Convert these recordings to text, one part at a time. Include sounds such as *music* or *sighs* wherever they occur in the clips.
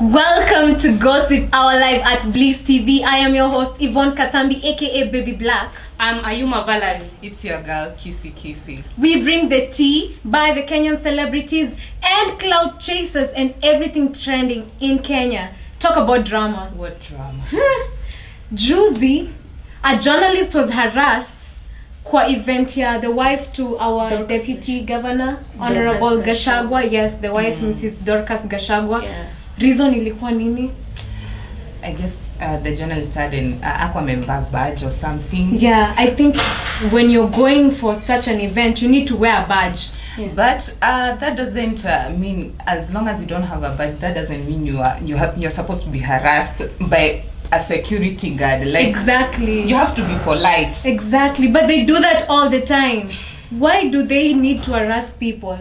Welcome to Gossip Hour Live at Bliss TV. I am your host Yvonne Katambi, aka Baby Black. I'm Ayuma Valerie. It's your girl Kissy Kissy. We bring the tea by the Kenyan celebrities and cloud chasers and everything trending in Kenya. Talk about drama. What drama? *laughs* Juzi, a journalist was harassed kwa event ya the wife to our Dorcas deputy governor honorable Dorcas Gashagwa. Yes, the wife mm-hmm. Mrs. Dorcas Gashagwa. Yeah. Reason ilikuwa nini? I guess uh, the journalist had an uh, aqua member badge or something. Yeah, I think when you're going for such an event, you need to wear a badge. Yeah. But uh, that doesn't uh, mean as long as you don't have a badge, that doesn't mean you are you have you're supposed to be harassed by a security guard. Like Exactly. you have to be polite. Exactly, but they do that all the time. Why do they need to harass people?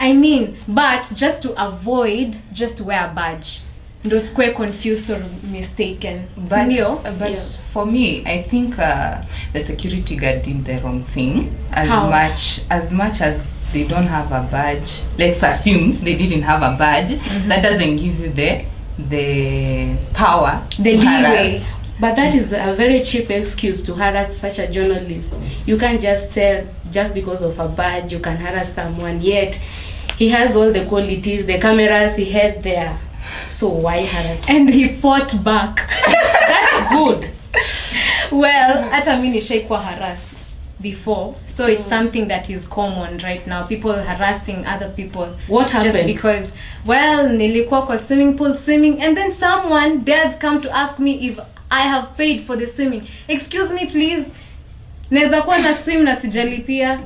I mean, but just to avoid, just wear a badge. Ndo square confused or mistaken. But, Sindio? uh, but Yeah. for me, I think uh, the security guard did the wrong thing. As How? much as much as they don't have a badge, let's assume they didn't have a badge. That doesn't give you the the power The to leeway. harass. But that is a very cheap excuse to harass such a journalist. You can't just tell just because of a badge you can harass someone. Yet he has all the qualities, the cameras he had there. So why harass? And he fought back. *laughs* That's good. well, hata mi nishaikuwa harassed before. So it's something that is common right now. People harassing other people. What happened just because well nilikuwa kwa swimming pool swimming and then someone dares come to ask me if i have paid for the swimming excuse me please naweza kuwa na swim na sijalipia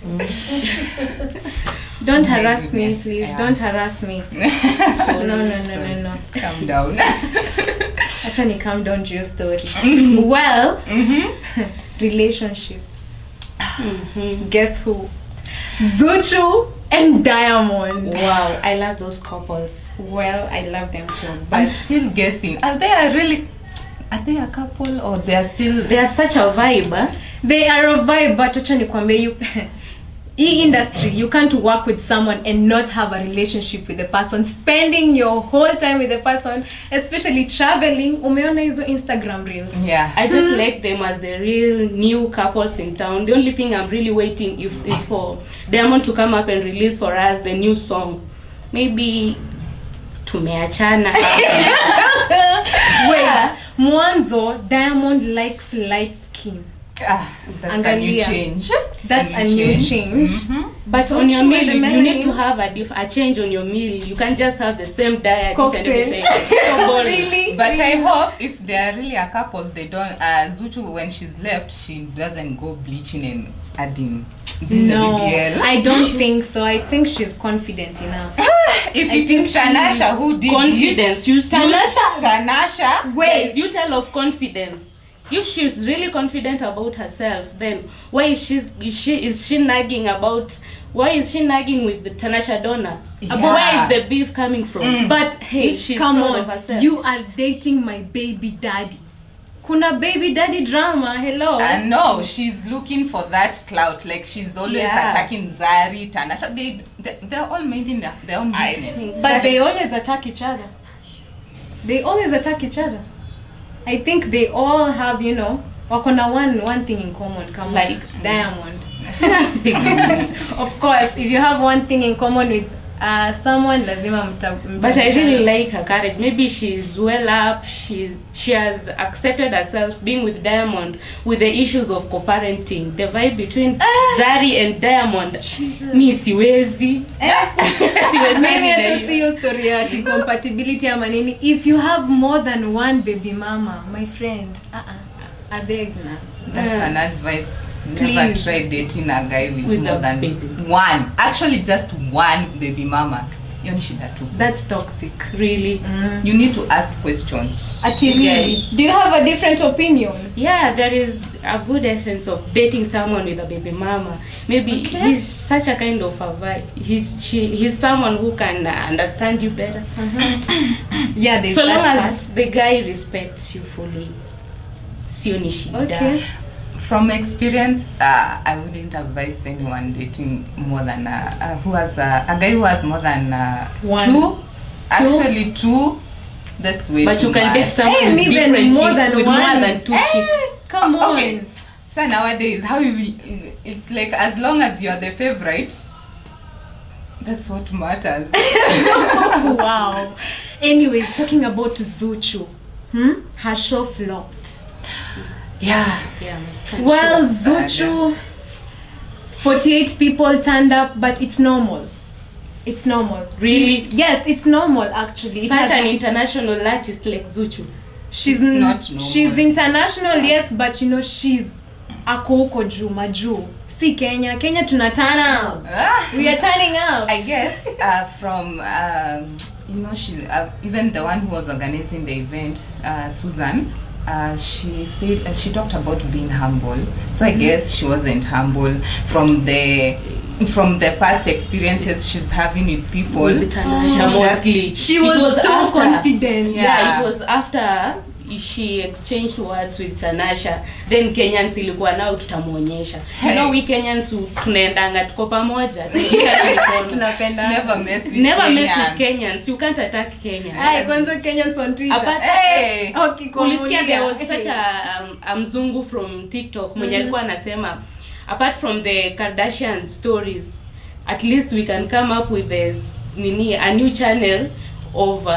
*laughs* don't harass me please yeah. don't harass me So *laughs* no no no no no Calm down. *laughs* acha ni calm down to your story well mm-hmm. *laughs* relationships Mm-hmm. guess who zuchu and diamond Wow, I love those couples. well i love them too But I'm still guessing. Are they a really? Are they a couple or they are still? They are such a vibe. Huh? they are a vibe but acha nikwambie you hii industry you can't work with someone and not have a relationship with the person spending your whole time with the person especially traveling umeona hizo instagram reels Yeah. I just like them as the real new couples in town. The only thing I'm really waiting if is for Diamond to come up and release for us the new song. Maybe tumeachana. *laughs* wait mwanzo diamond likes light skin Ah, that's a new change. that's a new change Mhm. But So on your meal, you, you need to have a, diff- a change on your meal. You can't just have the same diet each and every Cocktail. time. So *laughs* really But I hope if they are really a couple, they don't. Uh, Zuchu, when she's left, she doesn't go bleaching and adding. doing the no BBL. i don't think so i think she's confident enough *laughs* if I it think is Tanasha who did Confidence. it, You Tanasha- Tanasha. Guys, you tell of confidence. If she's really confident about herself, then why is she is she is she nagging about why is she nagging with the Tanasha Donna? Yeah. But where is the beef coming from? Mm. But hey, she's come on, you are dating my baby daddy. Kuna baby daddy drama. Hello. I Uh, know she's looking for that clout. Like she's always Yeah. attacking Zari, Tanasha. They, they they're all minding their, their own business. think- but they always attack each other. They always attack each other. I think they all have, you know, wakona one one thing in common. Come Like- on, Diamond. *laughs* *laughs* of course, if you have one thing in common with uh, someone, lazima mta, mta But I really like her courage. Maybe she's well up. She's she has accepted herself being with Diamond with the issues of co-parenting. The vibe between ah. Zari and Diamond. Mi siwezi. *laughs* Siwezi Maybe hata hiyo. story ya compatibility ama nini if you have more than one baby mama my friend uh-uh. I na That's Yeah. an advice. Never Please. try dating a guy with, With more than baby. one. Actually, just one baby mama. Hiyo ni shida tu. that's toxic Really. mm. You need to ask questions. ati really do you have a different opinion Yeah, there is a good essence of dating someone with a baby mama. Maybe Okay. he's such a kind of a. He's she, he's someone who can understand you better. mm-hmm. *coughs* yeah so long as part. the guy respects you fully. Sio ni shida. okay From experience, uh, I wouldn't advise anyone dating more than a, a who has a, a guy who has more than uh, One. two Actually, two. That's way but too you can much. get someone Hey, with even different more than with one. more than two Hey, chicks Come on. Okay. So nowadays, how you it's like as long as you're the favorite, that's what matters. *laughs* wow. Anyways, talking about Zuchu. Hmm? Her show flopped. Yeah. yeah Well. Zuchu, 48 people turned up, but it's normal. It's normal. Really? it, Yes, it's normal actually. Such has- an international artist like Zuchu she's n- not normal. she's international yeah. yes but you know she's ako huko juu majuu si kenya kenya tunatana Ah, we are turning up I guess uh, from um, you know she uh, even the one who was organizing the event, uh, Susan. Uh, she said uh, she talked about being humble. So I guess she wasn't humble from the from the past experiences she's having with people. with Tanasha She's just- she It was, too after- confident yeah. Yeah. it was after she exchanged words with Tanasha then Kenyans ilikuwa nao tutamwonyesha you Hey. know we Kenyans tunaendanga tuko pamoja *laughs* tunapenda Never mess with never mess with Kenyans. Kenyans you can't attack Kenyans. Hey, kwanza kenyans on twitter Apart- Hey. ulisikia there was such a, um, a mzungu from tiktok mwenye alikuwa anasema apart from the kardashian stories at least we can come up with this nini a new channel of uh,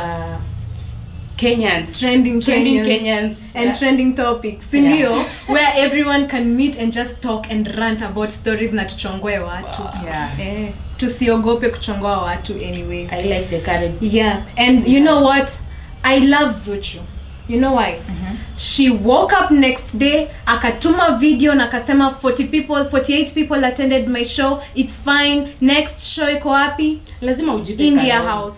kenyans trending, trending Kenyans. kenyans and yeah. trending topics Yeah. sindio *laughs* where everyone can meet and just talk and rant about stories na tuchongoe watu Wow. Yeah. eh, tusiogope kuchongwa watu anyway i like the current Yeah, and yeah. you know what? I love Zuchu. You know why? Mm-hmm. She woke up next day, akatuma video na akasema 40 people, 48 people attended my show. It's fine. Next show iko wapi? lazima ujipe India. House.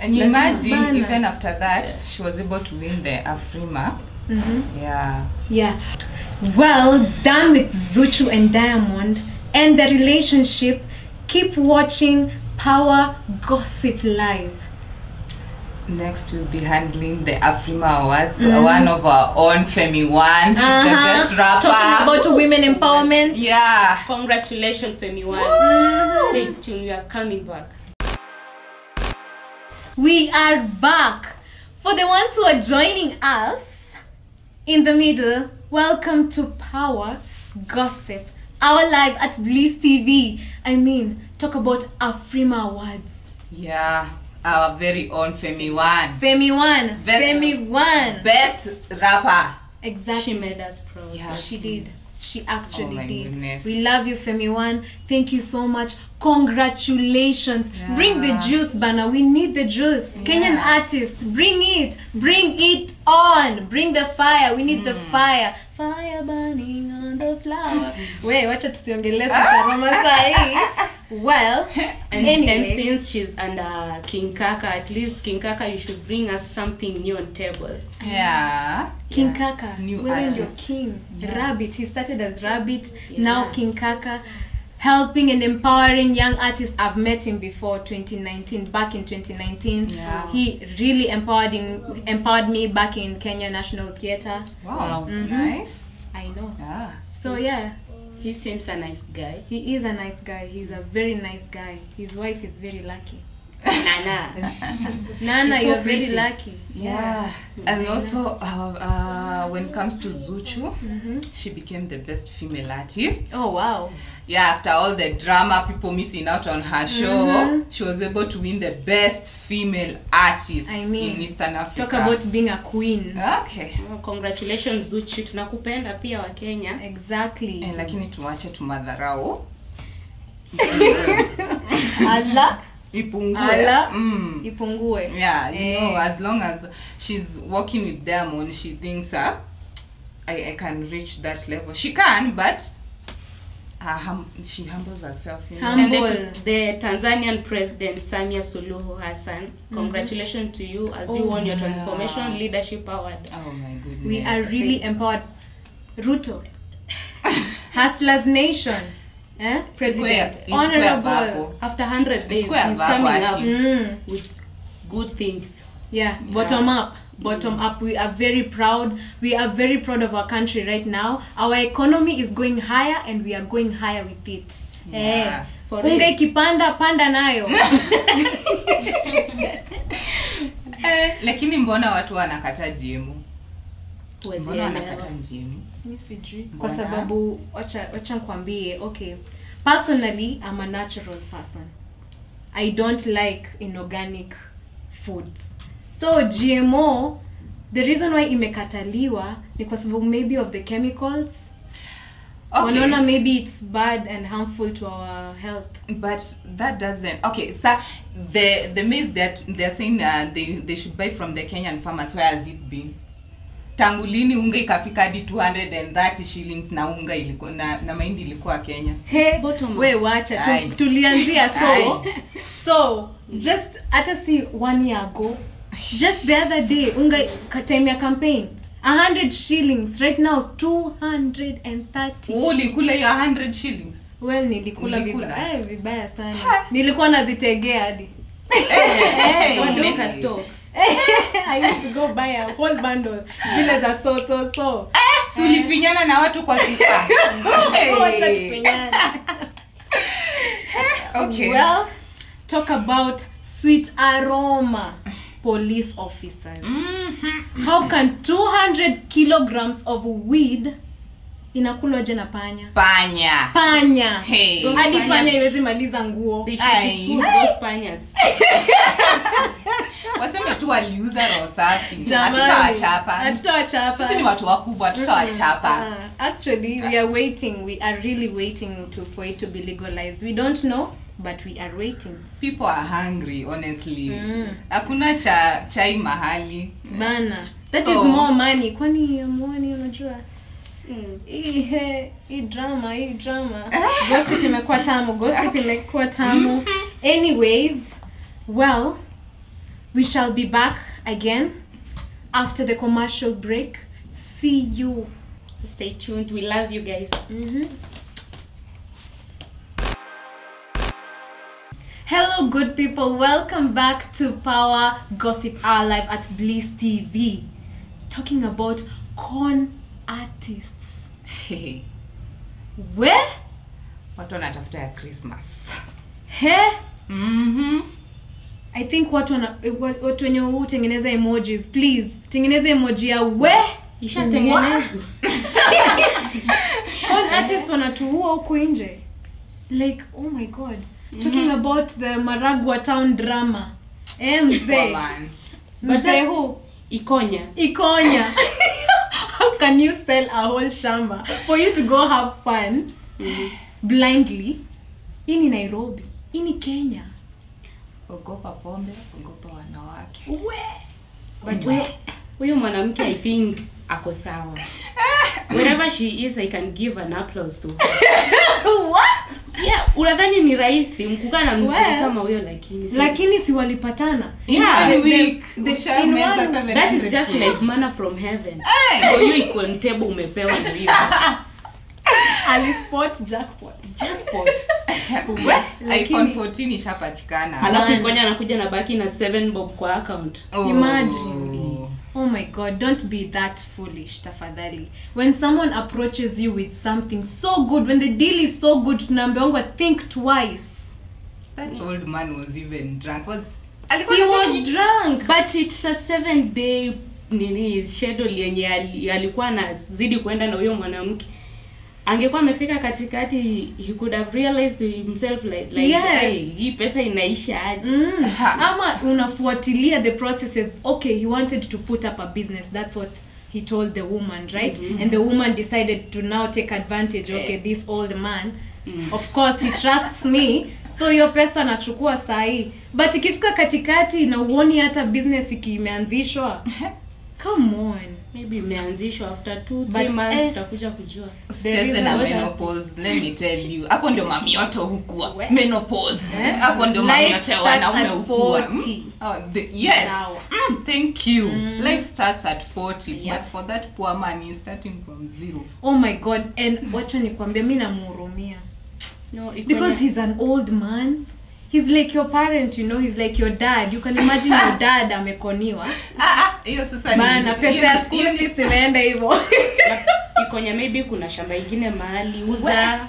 And you Lazima imagine, bana. even after that, she was able to win the Afrima. Yeah. Yeah. Well, done with Zuchu and Diamond and the relationship. Keep watching Power Gossip Live. Next, we'll be handling the Afrima Awards. One of our own, Femi One. She's the Uh-huh. best rapper. Talking about women empowerment. yeah. congratulations femi one Mhm. stay tuned we are coming back We are back. For the ones who are joining us in the middle, welcome to Power Gossip, our live at Bliss TV. I mean, talk about Afrima Awards. Yeah. Our very own Femi One. Femi One. Best- Femi One. Best rapper. Exactly. she made us proud Yeah. She did. She oh actually Oh did. goodness. We love you, Femi One. Thank you so much. Congratulations. Bring the juice, Bana. We need the juice. Kenyan Yeah. artist, bring it. Bring it on. Bring the fire. We need the mm. fire. Fire burning on the flower. *laughs* We, wacha tusiongelee sitaroma sahii *laughs* Well, *laughs* And, anyway. and since she's under King Kaka, at least King Kaka, you should bring us something new on table. Yeah. King Yeah. Kaka, New wewe ndio artist. king. Yeah. Rabbit, he started as Rabbit, Yeah. now King Kaka, helping and empowering young artists. I've met him before 2019, back in 2019. Yeah. He really empowered in, empowered me back in Kenya National theater Wow. Mhm. Nice. I know. Yeah. So yeah, He seems a nice guy. he is a nice guy. He's a very nice guy. His wife is very lucky. Nana. *laughs* Nana, She's so you're very lucky. Yeah. And also, uh, uh, when it comes to Zuchu, Mhm. she became the best female artist. Oh wow. Yeah, after all the drama, people missing out on her show, Mhm. she was able to win the best female artist I mean, in Eastern Africa. Talk about being a queen. okay. Well, congratulations Zuchu, tunakupenda pia wa Kenya. Exactly. Eh, lakini tuwache tumadharau *laughs* Allah ipungue Ala. mm. ipungue. yeah you Eh. know as long as she's working with diamond she thinks uh, I, I can reach that level she can but uh, hum- she humbles herself you know Humble. And the, the Tanzanian President Samia Suluhu Hassan, congratulations to you as oh you won your yeah. transformation leadership award. oh my goodness We are really empowered. Ruto. *laughs* Hustlers Nation. Eh? President. Square- Honorable. After 100 days, Square coming up. Mm. with good things. Yeah, bottom up. Bottom up. We are very proud. We are very proud of our country right now. Our economy is going higher and we are going higher with it. Yeah. Eh. Unga ikipanda panda nayo. *laughs* *laughs* mbona watu wanakata jimu mbona wanakata gmo mi sijui. Kwa sababu wacha wacha nikwambie okay. Personally i'm a natural person. I don't like inorganic foods. So gmo the reason why imekataliwa ni kwa sababu maybe of the chemicals. Wanaona maybe it's bad and harmful to our health. But that doesn't okay so the the maize that they're saying uh, they they should buy from the kenyan farmers where has it been tangu lini unga ikafika hadi 230 shillings na unga ilikuwa na, na mahindi ilikuwa kenya? Hey, we wacha tu, tulianzia so Aye. so just hata si one year ago just the other day unga time ya campaign 100 shillings right now 230 Wewe ulikula hiyo 100 shillings? Well nilikula vibaya, eh, vibaya sana. Nilikuwa nazitegea hadi. Hey, hey, *laughs* hey. I used to go buy a whole bundle zile za so so so. Si ulifinyana na watu kwa sifa. Wacha tupenyane. *laughs* okay. Well talk about sweet aroma police officers. Mhm. how can 200 kilograms of weed inakulwaje na panya? Panya. Panya. Hey. Those hadi panyas- panya iwezi maliza nguo. They should be Aye. sued, those panyas. *laughs* waseme tu waliuza roho safi. Hatutawachapa. Hatutawachapa. sisi ni watu wakubwa hatutawachapa. Ah, actually we are waiting. We are really waiting to for it to be legalized. We don't know but we are waiting. People are hungry honestly. Mm. hakuna cha chai mahali. Bana. That So- is more money. Kwani amwani unajua Mm. hii he- hii drama hii drama gossip imekuwa tamu gossip imekuwa tamu anyways well we shall be back again after the commercial break see you Stay tuned. We love you guys. Hello, good people. Welcome back to Power Gossip Hour live at Bliss TV. Talking about con artists. Hey, Where? watu wanatafuta ya christmas He? Mhm. I think watu wana watu wenye hutengeneza emojis, please tengeneza emoji ya we. Ishatengenezwa. *laughs* Con artists wanatuua huku nje. Like, oh my god. Talking about the Maragua town drama. Eh, mzee. Mzee who? Ikonya. Ikonya. *laughs* Can you sell a whole shamba for you to go have fun mm-hmm. blindly? Hii ni Nairobi. Hii ni Kenya. ogopa pombe ogopa wanawake We. But huyo huyo mwanamke I think ako sawa. *laughs* Wherever she is, I can give an applause to her. *laughs* What? Yeah, unadhani ni rahisi mkukaa na mzee Well, kama huyo lakini si- Lakini si walipatana. Yeah, In one the- week, the- child in one- 700K. that is just like manna from heaven. Kwa hiyo iko on table umepewa ndio hiyo. *laughs* Alispot jackpot. Jackpot. *laughs* We. iphone Lakini 14 ishapatikana Halafu ngoja anakuja na baki na 7 bob kwa account. Oh. Imagine. Oh my god, don't be that foolish, tafadhali. When someone approaches you with something so good, when the deal is so good, tunaambiwangwa think twice. that old man was even drunk was alikuwa He was he... drunk. but it's a seven day nini schedule yenye alikuwa anazidi kwenda na huyo mwanamke angekuwa amefika katikati he could have realized to himself like, like Yes. "Hey, hii pesa inaisha aje Mm. Ama unafuatilia the processes okay he wanted to put up a business that's what he told the woman right mm -hmm. and the woman decided to now take advantage okay yeah. this old man Mm. of course he trusts me so hiyo pesa nachukua sahii but ikifika katikati na uoni hata business ikimeanzishwa *laughs* come on maybe imeanzishwa after two But, three months eh, kujua. There na menopause let me tell you. Hapo ndio mamioto hukua. We- menopause Eh? hapo ndio mami wanaume hukua. 40. Mm. Oh, the, yes. Mm, thank you. Mm. life starts at 40 Yeah. but for that poor man he's starting from zero. Oh my god and wacha nikwambia mi namhurumia. No, because he's an old man he's like your parent you know he's like your dad. You can imagine your *laughs* dad amekoniwa. Ah, ah, hiyo sasa ni- bana pesa ya school fees inaenda hivyo. Ikonya maybe kuna shamba ingine mahali uza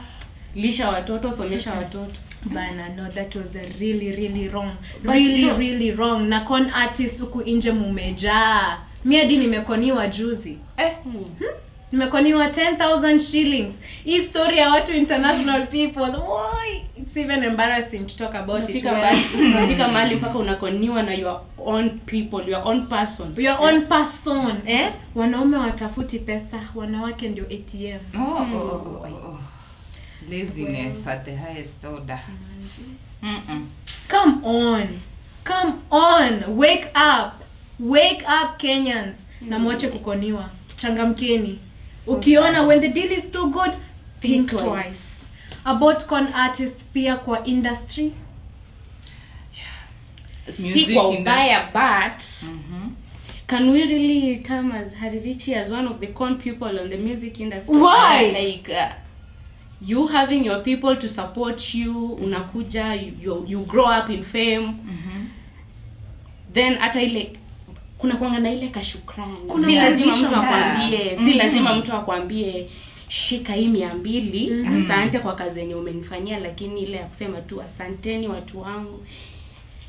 lisha watoto somesha watoto. Bana no that was a really really wrong. But really no. really wrong. Na con artist huku nje mumejaa. Mi hadi nimekoniwa juzi. Eh, nimekoniwa 10000 shillings. Hii story ya watu international people why? It's even embarrassing to talk about it unafika well. mahali *laughs* unafika mahali mpaka unakoniwa na your own people your own person. Your own person eh? Wanaume watafuti pesa wanawake ndio atm oh, oh, oh, oh, oh. Laziness at the highest order. Mm-mm. come on. Come on. Wake up. Wake up kenyans. Na mwache kukoniwa. Changamkeni So ukiona when the deal is too good think, Think twice. twice. about con artist pia kwa industry yeah. si Music kwa ubaya but mm-hmm. can we really term as haririchi as one of the con people on the music industry Why? like uh, you having your people to support you unakuja you, you, you grow up in fame mm-hmm. then hata ile kuna kwanga na ile kashukrani. Kuna si lazima mtu akwambie si Mhm. lazima mtu akwambie shika hii mia mbili Mhm. asante kwa kazi yenye umenifanyia lakini ile ya kusema tu asanteni watu wangu.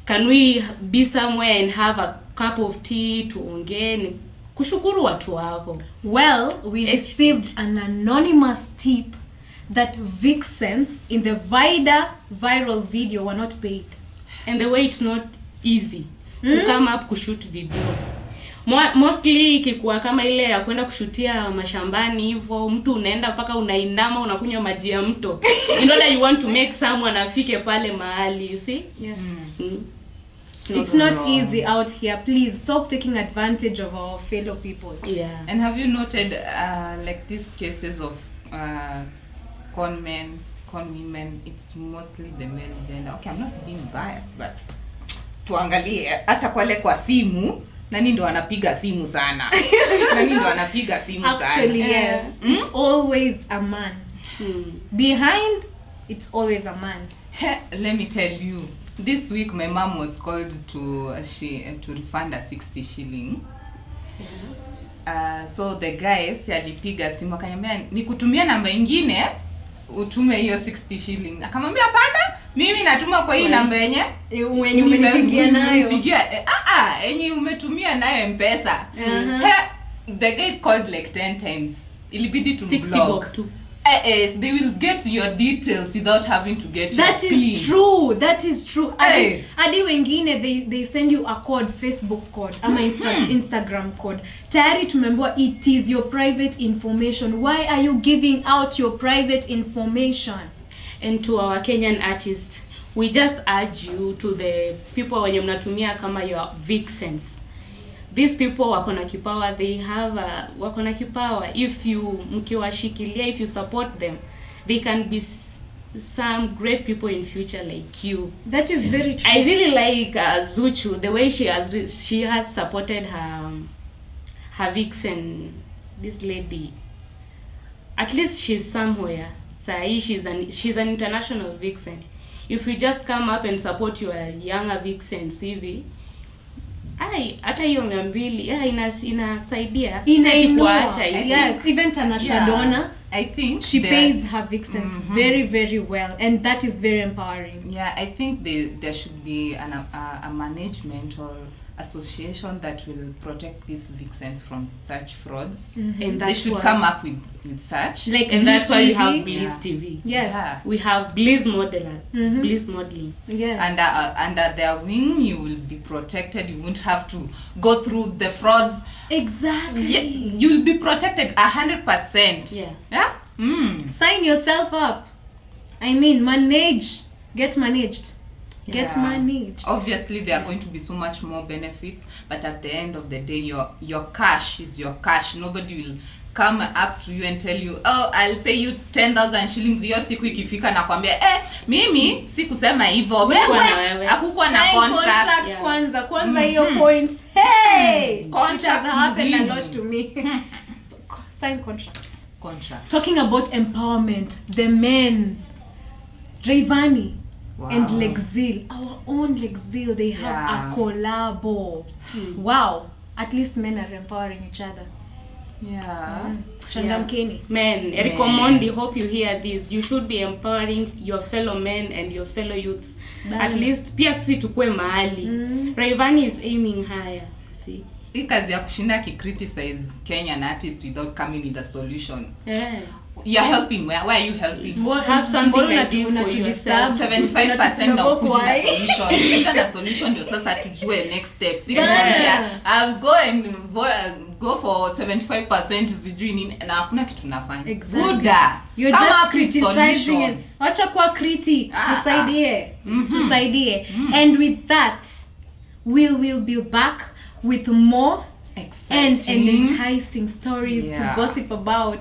Can we be somewhere and have a cup of tea tuongee? Ni kushukuru watu wako. Well we It's- received an anonymous tip that vixens in the vida viral video were not paid. And the way it's not easy Mm. come up kushoot video Mo- mostly ikikuwa kama ile ya kwenda kushutia mashambani hivyo mtu unaenda mpaka unainama unakunywa maji ya mto *laughs* in order you want to make someone afike pale mahali you see yes mm. it's not wrong. easy out here please stop taking advantage of our fellow people yeah And have you noted uh, like these cases of uh, con men, con women? It's mostly the male gender. Okay, I'm not being biased, but tuangalie hata kwale kwa simu nani ndo anapiga simu sana. *laughs* Nani ndo anapiga simu actually sana yes. Mm? it's always a man. Hmm. behind it's always a man. Let me tell you. This week my mom was called to she to refund a 60 shilling. Uh, so the guy si alipiga simu akaniambia nikutumia namba ingine utume hiyo 60 shilling. Akamwambia hapana mimi natuma kwa hii namba yenye wenye umenipigia nayo. pigia eh, ah, ah, yenye umetumia nayo mpesa. He, the guy called like 10 times. Ilibidi 60 tumblock tu. Eh, eh, they will get your details without having to get that your is PIN. true that is true. Hey. hadi wengine they, they send you a code facebook code ama Insta, Mhm. instagram code. Tayari tumeambiwa it is your private information. Why are you giving out your private information and to our kenyan artists we just urge you to the people wenye mnatumia kama your vixens these people wako na kipawa they have a, wako na kipawa. If you mkiwashikilia if you support them they can be some great people in future like you. That is very true. i really like uh, zuchu the way she has she has supported her um, her vixen this lady. At least she's somewhere sahi she's an she's an international vixen if we just come up and support your younger vixens hivi ai hata hiyo mia mbili ina, inasaidia kuacha hivi. yes even tanasha Yeah. donna I think she the- pays her vixens mm -hmm. very very well and that is very empowering Yeah, I think they, there should be an, a, a management or association that will protect these vixens from such frauds. and They should why, come up with, with such. like and that's why we have BTV. bliss Yeah. tv yes Yeah. we have bliss modelers Mhm. bliss modeling yes Under, uh, under their wing, you will be protected. You won't have to go through the frauds. exactly Yeah, you will be protected a hundred percent. Yeah. Yeah. Mm. sign yourself up i mean manage get managed get Yeah. managed Obviously, there are going to be so much more benefits, but at the end of the day, your your cash is your cash. Nobody will come up to you and tell you, oh, I'll pay you 10,000 shillings. Hiyo siku ikifika na kwambia eh, mimi si kusema hivyo. Wewe hakukuwa na contract. Yeah. kwanza kwanza hiyo Mhm. point hey which has Contract happened a lot to me *laughs* so, sign contract Contract. talking about empowerment the men Rayvani Wow. and Lexil our own Lexil they have Yeah. a collabo Hmm. wow at least men are empowering each other yeah changamkeni Men, Eric Omondi, hope you hear this. You should be empowering your fellow men and your fellow youths. At least pia si tukue mahali. raivani is aiming higher. See? hii kazi ya kushinda akicriticize kenyan artist without coming with a solution Yeah. You're helping where, where are you helping? Mbona- have something I unatu- for unatudisturb? 75% na ukuji na solution. *laughs* Leta na solution ndio sasa tujue next step si Yeah. kumwambia, I'll go and go, go for 75% sijui nini na hakuna kitu nafanya. Exactly. Buddha, You're come just criticizing it. wacha kuwa kriti Ah, tusaidie. tusaidie. And with that we will be back with more and, and enticing stories Yeah. to gossip about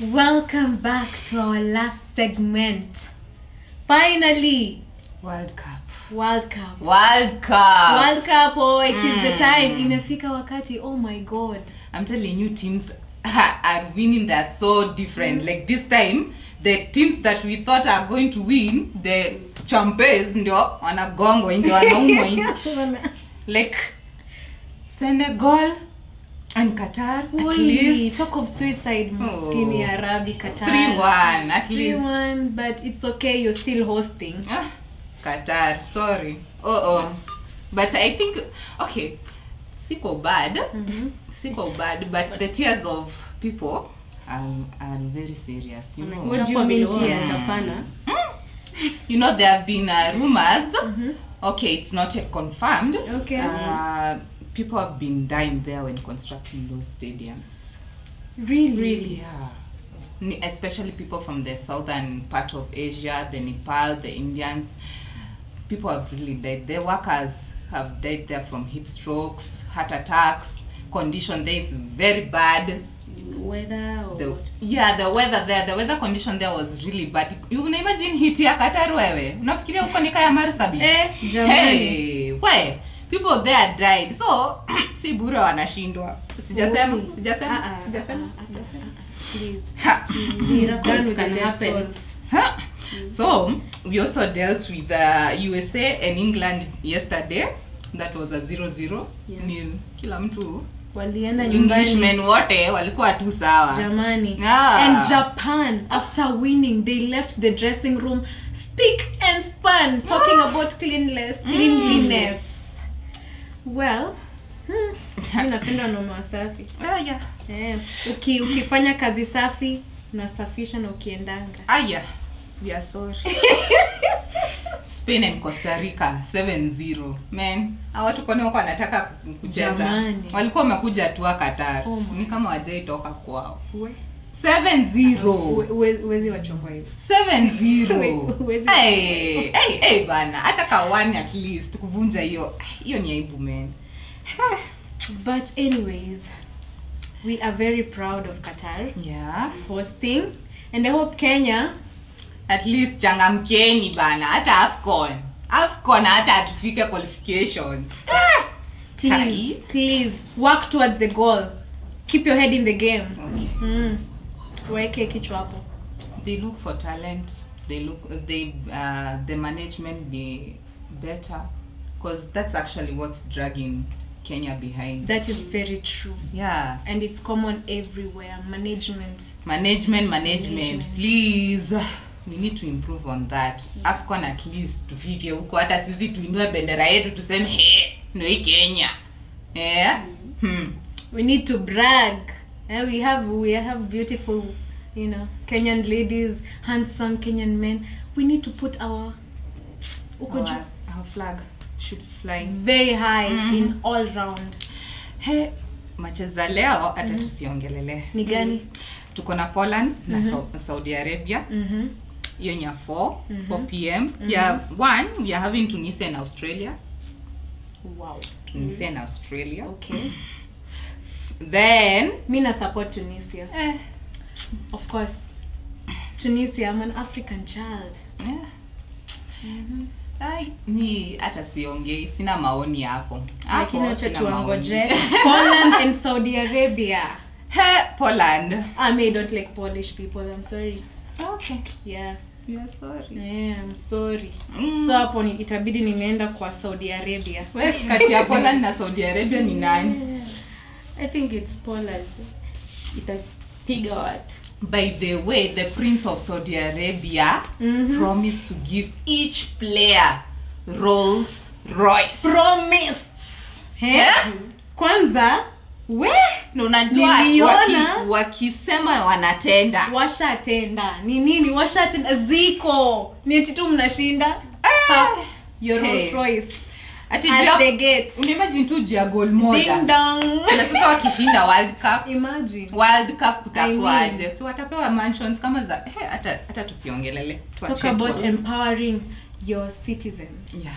welcome back to our last segment finally World Cup. world cup World Cup. world cup oh it is the Mm. time imefika wakati oh my god I'm telling you, teams *laughs* are winning. They're so different. Like this time, the teams that we thought are going to win, the champions, ndio wanagongo nje, wanaumwa nje. *laughs* Like Senegal and Qatar, at Oi, least talk of suicide maskini Oh. arabi qatar 3-1, at least. 3-1 but it's okay you're still hosting Ah, Qatar, sorry. Oh, oh. But I think, okay, siko bad. mm-hmm. Siko bad, but the tears of people are, are very serious, you know. What do you mean tears? mm. you know there have been uh, rumors mm-hmm. okay it's not yet confirmed Okay. uh, people have been dying there when constructing those stadiums. Really? Really? yeah. Especially people from the southern part of asia the nepal the indians. People have really died. The workers have died there from heat strokes heart attacks. Condition there is very bad. Weather or the, what? yeah the weather there the weather condition there was really bad. You can imagine heat ya Katarwewe. unafikiria huko ni kaya Marsabit? Eh, jamani. hey we people there died so *clears throat* si bure wanashindwa. Sijasema sijasema Ah, ah, sijasema ah, ah, can happen. souls. Huh. so we also dealt with the usa and england yesterday. That was a zero zero. Yeah. nil kila mtu walienda englishmen wote walikuwa tu sawa. Jamani. Ah. and japan after winning they left the dressing room speak and span talking about cleanliness cleanliness well hmm, *laughs* napenda wanaume wasafi ah, yeah. eh, uki, ukifanya kazi safi unasafisha na ukiendanga Aya, we are sorry. *laughs* Spain and Costa Rica 7-0. Man, kwani wako wanataka kucheza. Walikuwa wamekuja tu Qatar. Oh. Ni kama wajai toka kwao. We- 7-0. we- we- huwezi wachongwa hivi 7-0. Huwezi- Hey, hey, hey bana, hata ka one at least kuvunja hiyo. Hiyo ni aibu man. *sighs* but anyways we are very proud of qatar Yeah. hosting and i hope kenya At least changamkeni bana, hata AFCON. AFCON hata atufike qualifications. please Kai. please work towards the goal keep your head in the game Okay. mm. Weke kichwa hapo. They look for talent. They look they uh, the management be better. Because that's actually what's dragging kenya behind. That is very true. Yeah. And it's common everywhere. Management. Management management. Management. please. We need to improve on that. Afcon at least tufike huko. Hata sisi tuinue bendera yetu tuseme he ndo hii kenya. Yeah hmm. we need to brag eh, we have we have beautiful you know kenyan ladies handsome kenyan men. We need to put our uko our, our flag should fly. Very high mm -hmm. in all round. He macheza leo hata tusiongelele. Ni gani? Mm -hmm. tuko na poland mm -hmm. na Sau- saudi arabia. Mm-hmm. hiyo ni ya 4 4 pm ya 1 we are having tunisia and australia. Wow. Tunisia and australia. Okay then mi na support tunisia. eh, of course. Tunisia i'm an african child. Yeah. mm-hmm. Ai, ni hata siongei sina maoni hapo hapo tuangoje *laughs* poland and saudi arabia. He, poland. I may don't like polish people i'm sorry. Okay. Yeah. Are sorry. Yeah i'm sorry. Mm. so hapo ni, itabidi nimeenda kwa saudi arabia. Wewe kati ya poland na saudi arabia ni nani I think it's Poland. Itapiga watu. By the way, the Prince of Saudi Arabia mm -hmm. promised to give each player Rolls Royce. promised Yeah? kwanza we Na unajua waki, wakisema wanatenda. washatenda ni nini washatenda ziko ni eti tu mnashinda ah, your Hey. Rolls Royce Ati at the gate Unaimagine tu jia goal moja. Na sasa wakishinda World Cup imagine World Cup I kutakuwaje? mean. Si watapewa mansions kama za he, hata hata tusiongelele. talk about tu. empowering your citizens Yeah.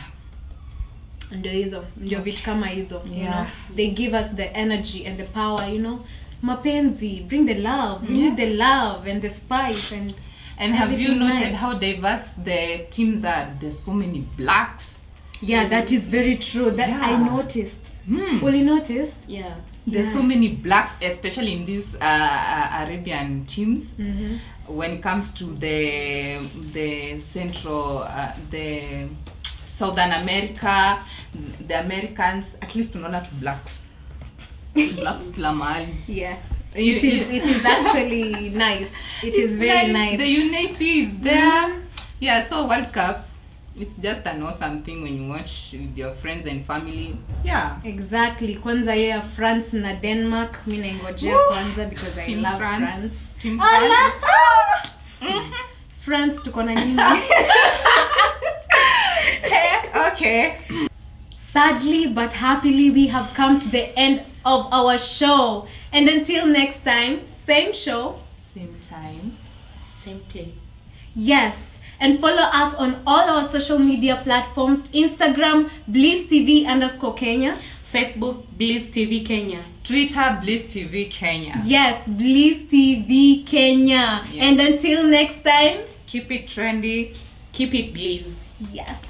ndio hizo ndio vitu kama hizo you know they give us the energy and the power you know mapenzi bring the love mm the love and the spice and And have you noted nice. how diverse the teams are? There's so many blacks. Yeah that is very true that i noticed mm. will you notice Yeah. There's Yeah. so many blacks, especially in these uh, uh, Arabian teams. Mhm. When it comes to the the central, uh, the Southern America, the Americans, at least tunaona to blacks. blacks *laughs* kila mahali. yeah You- it is you- it is actually nice it *laughs* is very nice, The unity is there. Mhm. Yeah, so World Cup, it's just an awesome thing when you watch with your friends and family. Yeah. exactly kwanza hiyo ya france na denmark mi naingojea kwanza because i Team love France. france Team Allah! France. *laughs* france tuko na nini *laughs* okay. Sadly but happily, we have come to the end of our show. And until next time, same show, Same time. Same place. yes. And follow us on all our social media platforms Instagram, Bliss TV underscore Kenya. Facebook Bliss TV Kenya. Twitter, Bliss TV Kenya. Yes, Bliss TV Kenya. Yes. And until next time, Keep it trendy. Keep it Bliss. yes.